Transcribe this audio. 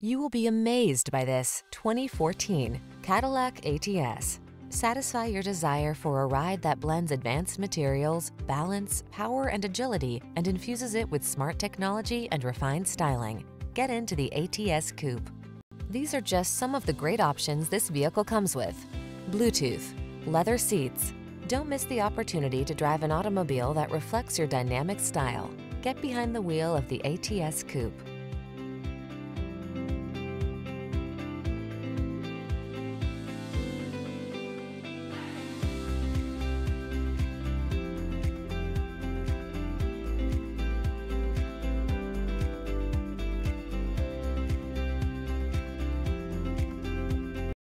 You will be amazed by this 2014 Cadillac ATS. Satisfy your desire for a ride that blends advanced materials, balance, power, and agility, and infuses it with smart technology and refined styling. Get into the ATS Coupe. These are just some of the great options this vehicle comes with. Bluetooth, leather seats. Don't miss the opportunity to drive an automobile that reflects your dynamic style. Get behind the wheel of the ATS Coupe.